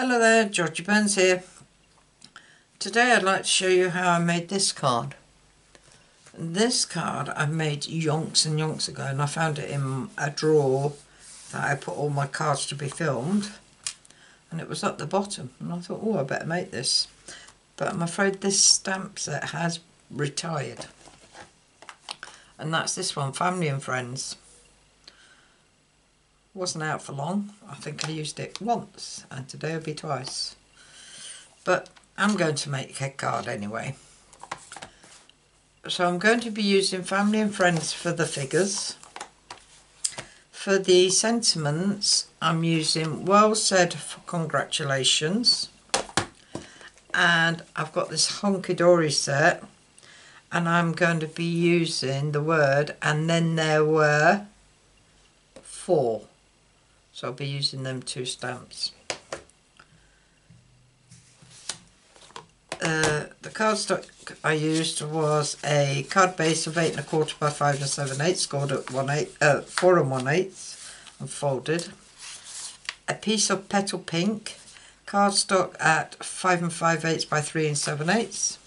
Hello there, Georgie Burns here. Today I'd like to show you how I made this card. This card I made yonks and yonks ago and I found it in a drawer that I put all my cards to be filmed and it was at the bottom and I thought oh I better make this but I'm afraid this stamp set has retired and that's this one, Family and Friends wasn't out for long. I think I used it once and today will be twice. But I'm going to make a card anyway. So I'm going to be using family and friends for the figures. For the sentiments, I'm using well said for congratulations. And I've got this honky dory set and I'm going to be using the word and then there were four. So I'll be using them two stamps. Uh, the cardstock I used was a card base of eight and a quarter by five and seven eighths, scored at one eight, uh, four and one eighth, and folded. A piece of petal pink, cardstock at five and five eighths by three and seven eighths.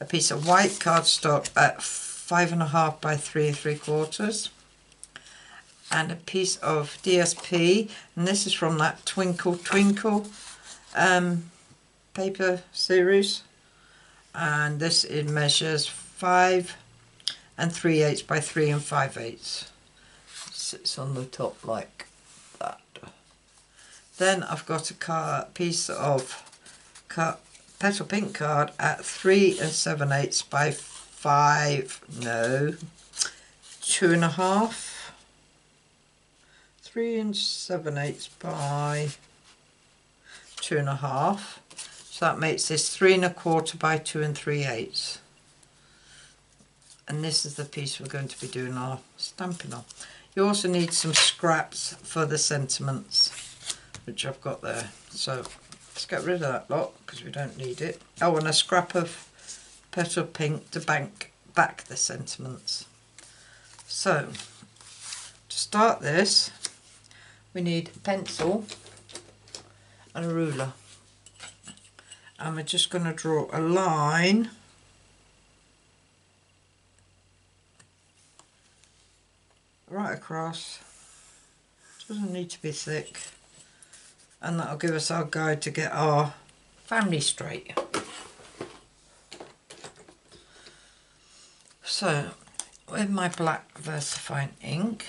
A piece of white cardstock at five and a half by three and three quarters and a piece of DSP and this is from that Twinkle Twinkle um, paper series. And this it measures 5 and 3 eighths by 3 and 5 eighths. Sits on the top like that. Then I've got a card, piece of cut petal pink card at 3 and 7 eighths by 5 no two and a half three and seven eighths by two and a half. So that makes this three and a quarter by two and three eighths. And this is the piece we're going to be doing our stamping on. You also need some scraps for the sentiments, which I've got there. So let's get rid of that lot because we don't need it. Oh, and a scrap of petal pink to bank back the sentiments. So to start this, we need a pencil and a ruler. And we're just going to draw a line. Right across. Doesn't need to be thick. And that'll give us our guide to get our family straight. So with my black VersaFine ink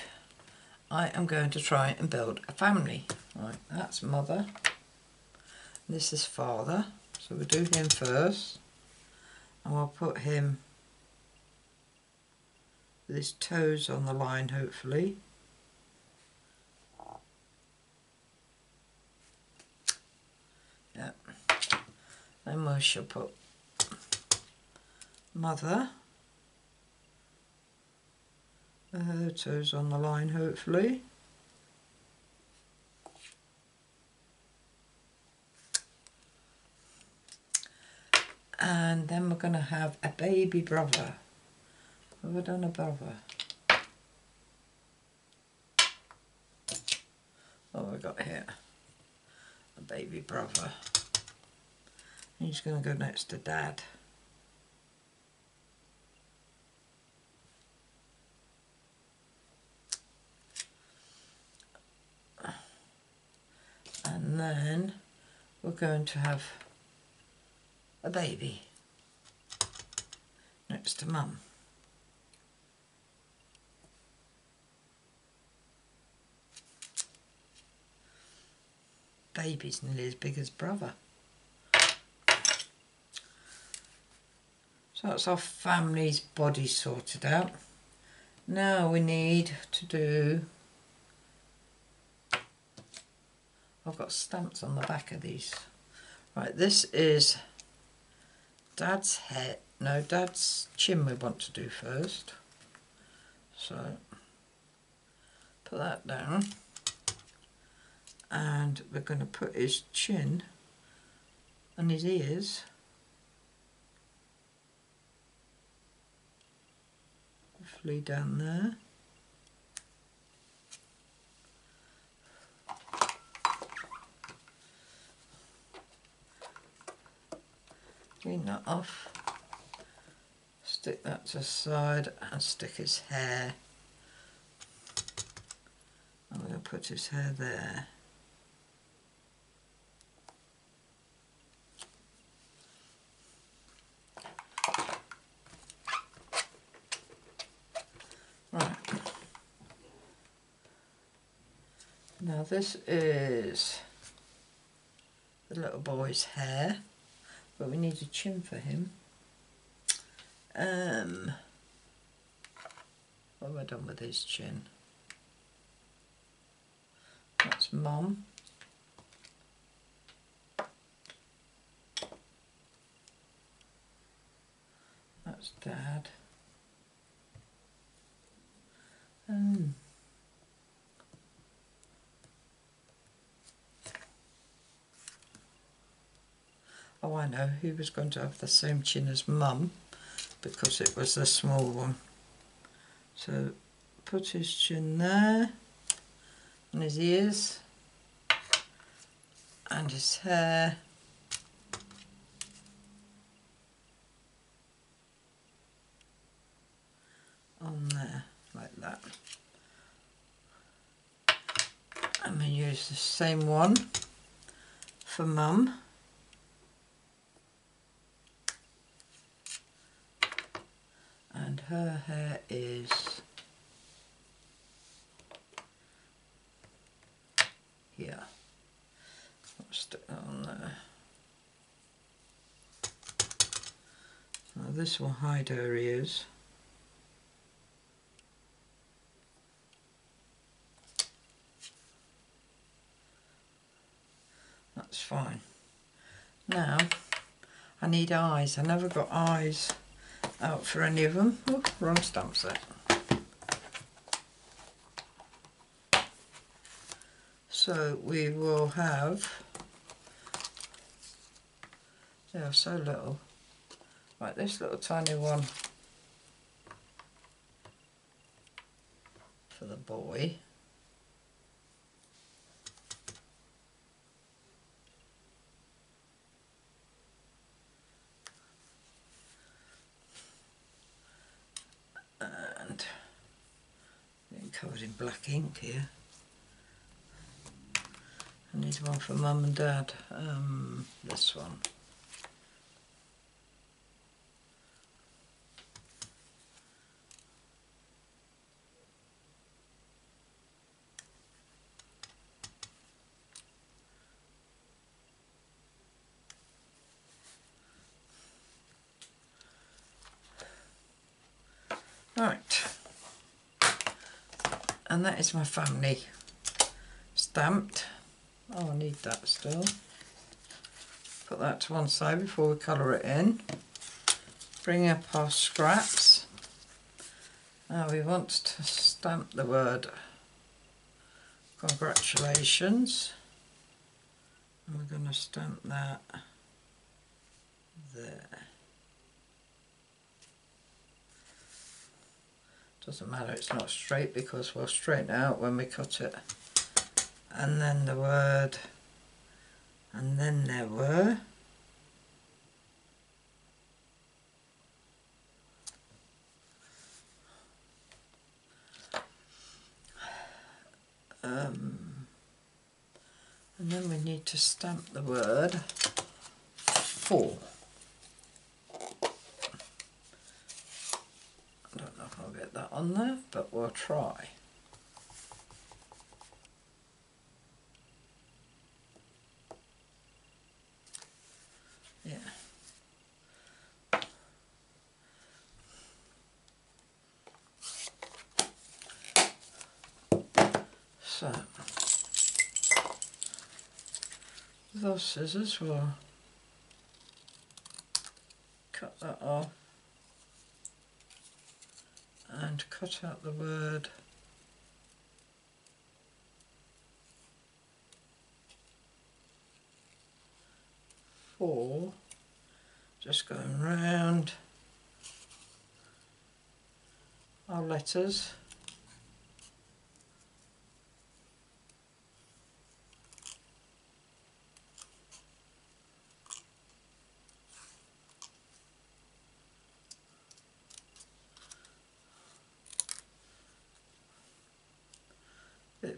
I am going to try and build a family. Right, that's mother. This is father. So we'll do him first. And we'll put him with his toes on the line hopefully. Yep. Then we shall put mother uh, toes on the line hopefully. And then we're going to have a baby brother. Have we done a brother? What have we got here? A baby brother. He's going to go next to dad. And then we're going to have a baby next to mum. Baby's nearly as big as brother. So that's our family's body sorted out. Now we need to do I've got stamps on the back of these. Right, this is Dad's head. No, Dad's chin we want to do first. So, put that down. And we're going to put his chin and his ears. Hopefully down there. Clean that off, stick that to the side and stick his hair. I'm going to put his hair there. Now this is the little boy's hair, but we need a chin for him. Um, what have I done with his chin? That's mom. That's dad. I know, he was going to have the same chin as mum because it was the small one. So put his chin there and his ears and his hair. on there like that and we use the same one for mum and her hair is here. I'll stick that on there. Now this will hide her ears. That's fine. Now I need eyes. I never got eyes out for any of them. Oh, wrong stamp set. So we will have, they are so little, like this little tiny one for the boy. and getting covered in black ink here. I need one for mum and dad. Um, this one. Right. And is my family stamped. Oh, I need that still. Put that to one side before we colour it in. Bring up our scraps. Now we want to stamp the word congratulations. And we're going to stamp that there. Doesn't matter, it's not straight because we'll straighten out when we cut it. And then the word, and then there were. Um, and then we need to stamp the word for. That on there, but we'll try. Yeah. So, those scissors will cut that off and cut out the word. For, just going round. Our letters.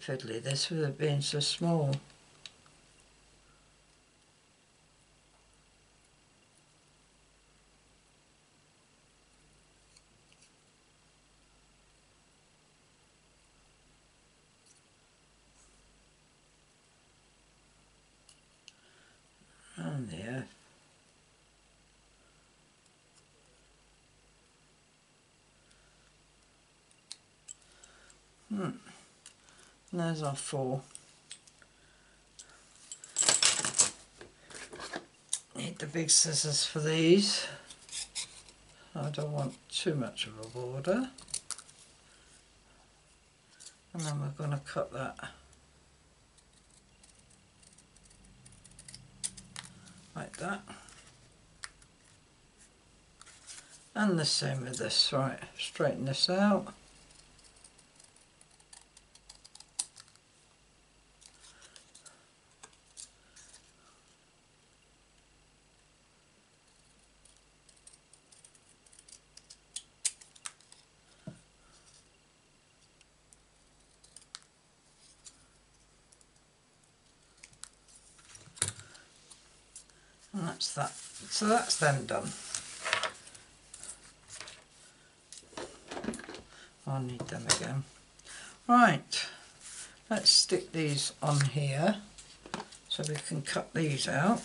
Fiddly this would have been so small. Oh dear. Hmm. And there's our four. Need the big scissors for these. I don't want too much of a border. And then we're going to cut that like that. And the same with this, right, straighten this out. And that's that. So that's them done. I'll need them again. Right, let's stick these on here so we can cut these out.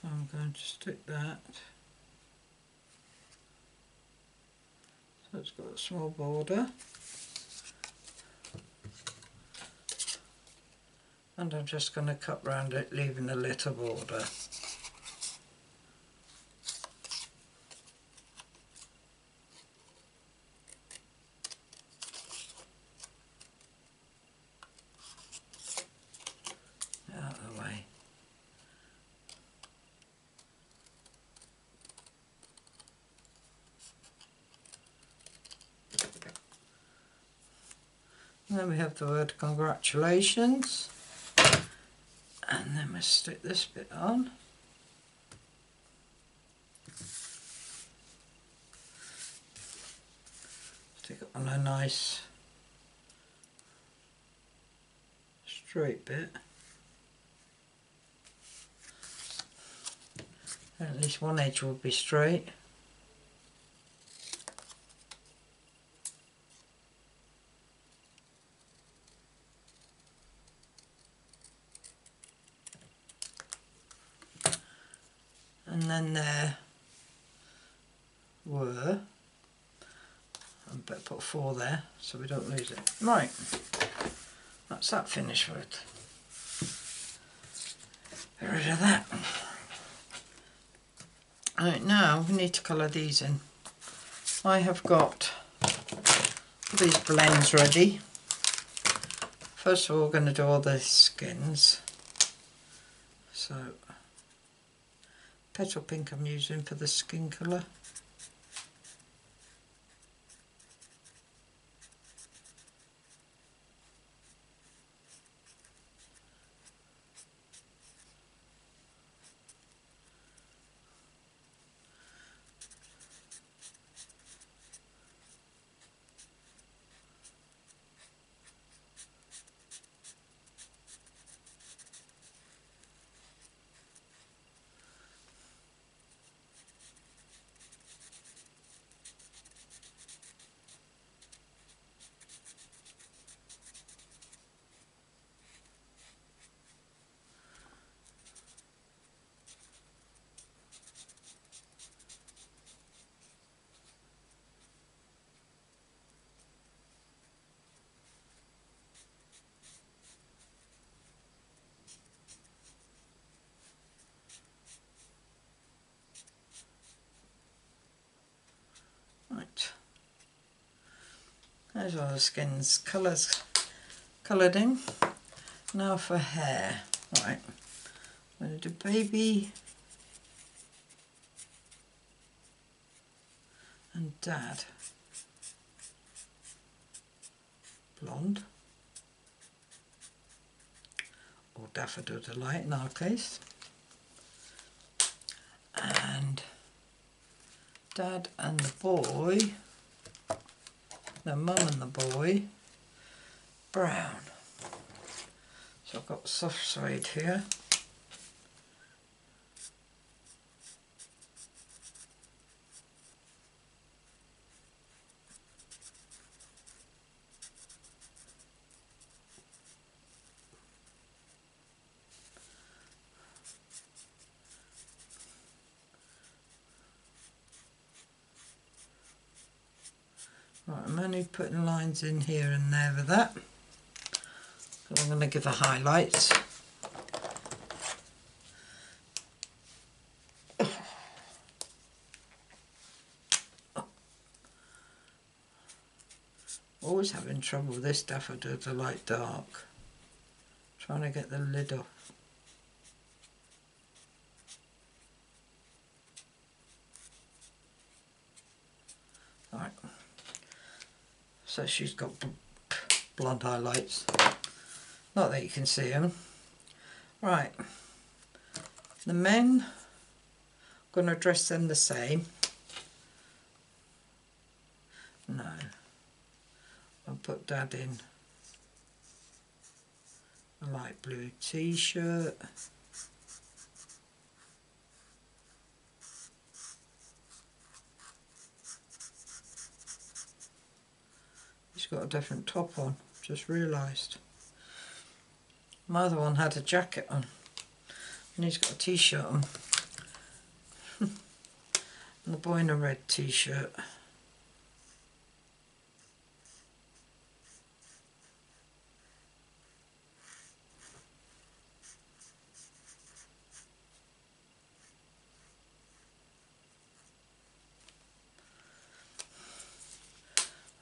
So I'm going to stick that. So it's got a small border. And I'm just going to cut round it leaving a little border. Out way. And then we have the word congratulations and then we'll stick this bit on. Stick it on a nice straight bit. At least one edge will be straight. And then there were I better put four there so we don't lose it. Right. That's that finished with get rid of that. Right now we need to colour these in. I have got these blends ready. First of all we're going to do all the skins. So petal pink I'm using for the skin colour. Right. There's all the skins colours coloured in. Now for hair. Right. I'm going to do baby and dad. Blonde. Or daffodil delight in our case. And Dad and the boy, the mum and the boy, brown. So I've got soft suede here. Right, I'm only putting lines in here and there with that. So I'm going to give a highlight. Always having trouble with this daffodil delight dark. Trying to get the lid off. Right. So she's got blonde highlights. Not that you can see them. Right. The men, I'm going to dress them the same. No. I'll put Dad in a light blue t-shirt. Got a different top on, just realised. My other one had a jacket on and he's got a t-shirt on. and the boy in a red t-shirt.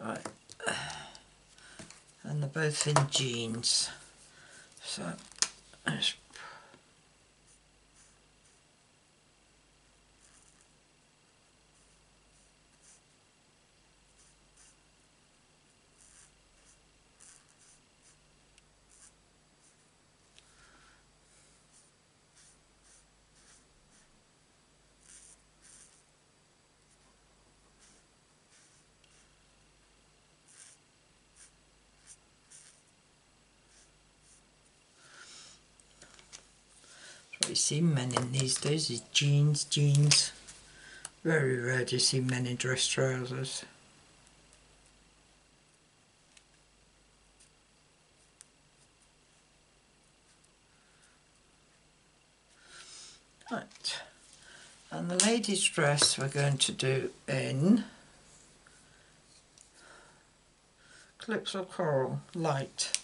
Right. And they're both jeans. So let's see men in these days is jeans, jeans. Very rare to see men in dress trousers. Right, and the lady's dress we're going to do in Calypso Coral Light.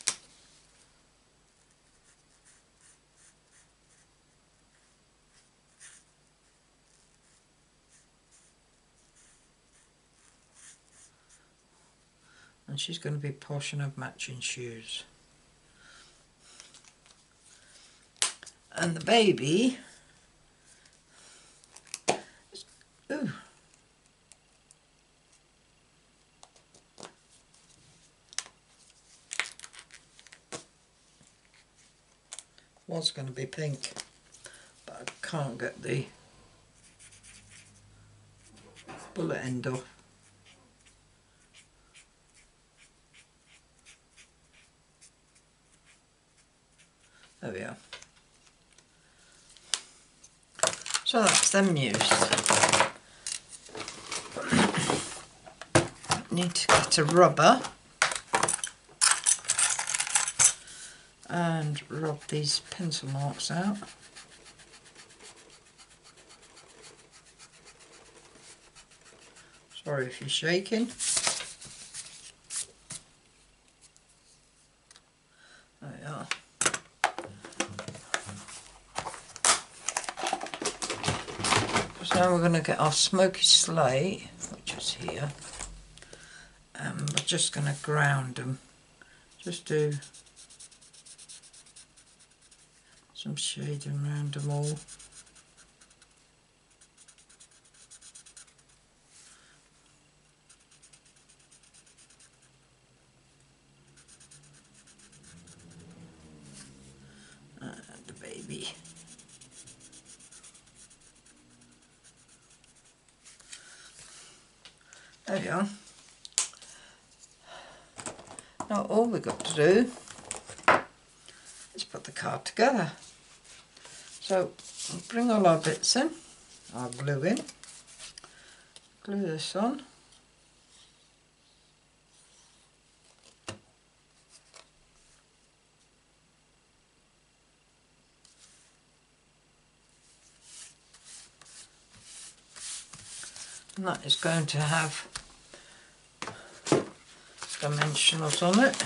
And she's going to be and have matching shoes. And the baby, ooh, was going to be pink, but I can't get the bullet end off. There we are. So that's them used. Need to get a rubber and rub these pencil marks out. Sorry if you're shaking. There we are. So now we're going to get our smoky slate, which is here, um, and we're just going to ground them. Just do some shading around them all. And the baby. There we are. Now all we've got to do is put the card together. So we'll bring all our bits in, our glue in, glue this on. and that is going to have dimensionals on it.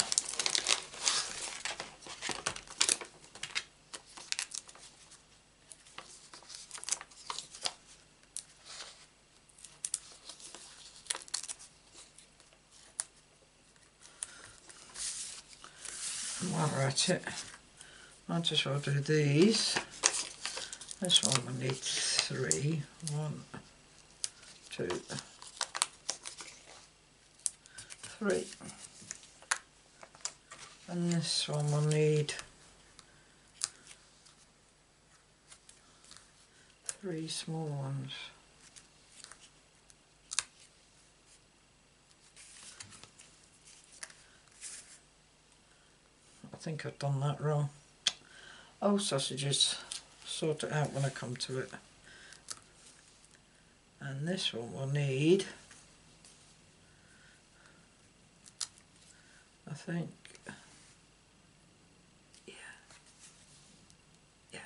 While we're at it, might as well do these. This one will need three. One, two, three. And this one will need three small ones. I think I've done that wrong. Oh, sausages. Sort it out when I come to it and this one will need I think. Yeah. Yeah.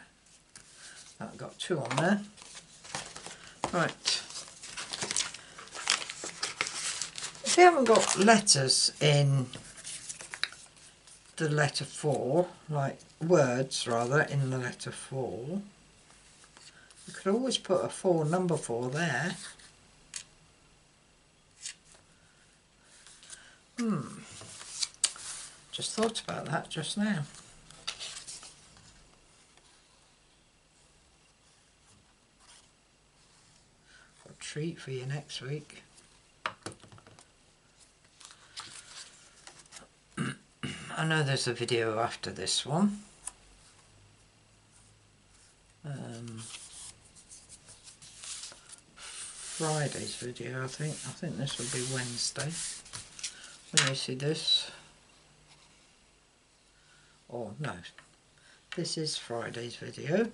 I've got two on there. Right. If you haven't got letters in the letter 4 like words rather in the letter 4 you could always put a four, number four there. Just thought about that just now. A treat for you next week. I know there's a video after this one. Um, Friday's video, I think. I think this will be Wednesday. When you see this. Oh, no. This is Friday's video.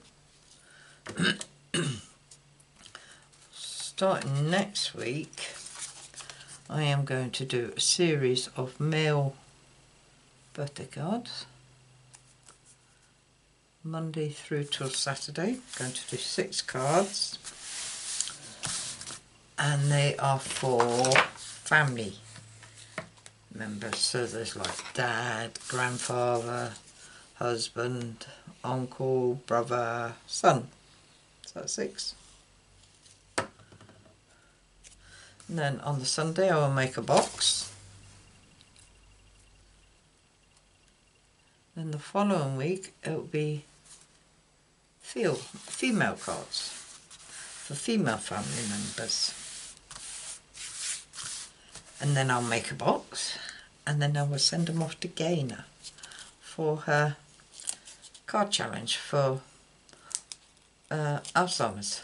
Starting next week, I am going to do a series of male birthday cards. Monday through till Saturday. Going to do six cards and they are for family members. So there's like dad, grandfather, husband, uncle, brother, son. So that's six. And then on the Sunday I will make a box. Then the following week it will be female cards for female family members and then I'll make a box and then I will send them off to Gaynor for her card challenge for uh, Alzheimer's.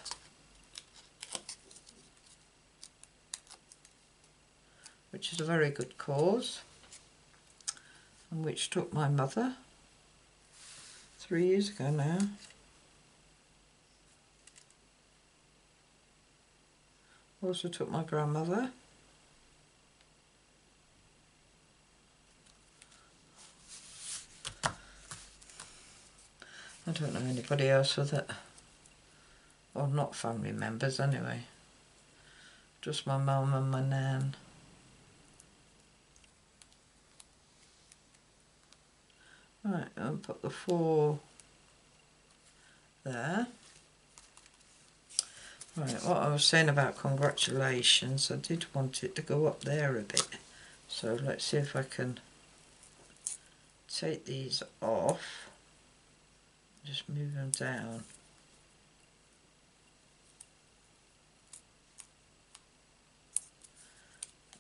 Which is a very good cause and which took my mother three years ago now. Also took my grandmother I don't know anybody else with it. Or not family members anyway. Just my mum and my nan. Right, I'll put the four there. Right, what I was saying about congratulations, I did want it to go up there a bit. So let's see if I can take these off just move them down.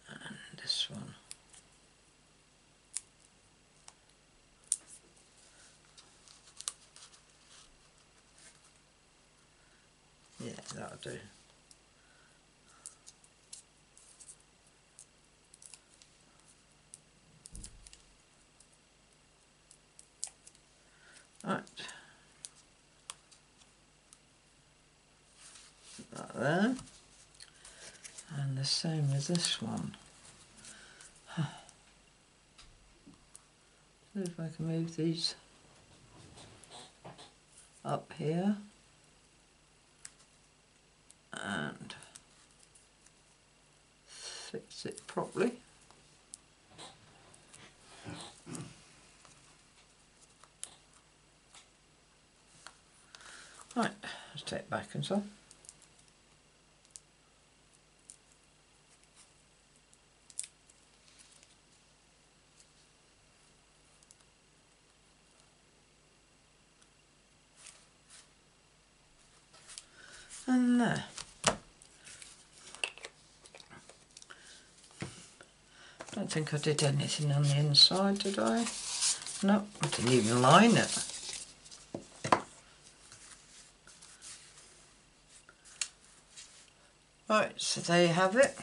And this one. Yeah, that'll do. Right. Was this one. See if I can move these up here and fix it properly. Right, let's take back and so. There. Don't think I did anything on the inside, did I? No, I didn't even line it. Right, so there you have it.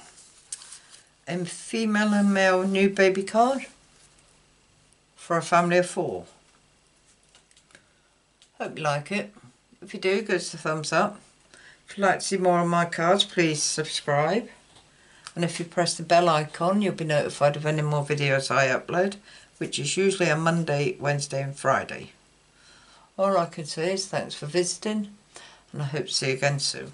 A female and male new baby card for a family of four. Hope you like it. If you do, give us a thumbs up. Like to see more of my cards, please subscribe. And if you press the bell icon, you'll be notified of any more videos I upload, which is usually on Monday, Wednesday and Friday. All I can say is thanks for visiting, and I hope to see you again soon.